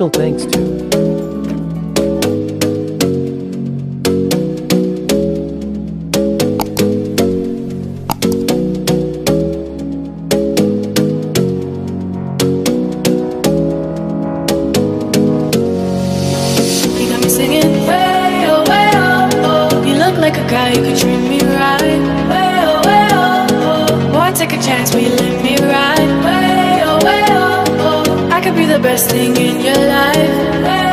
Special thanks to like a guy you could treat me right. Well, oh, well, oh, oh. Boy, take a chance, We. you best thing in your life.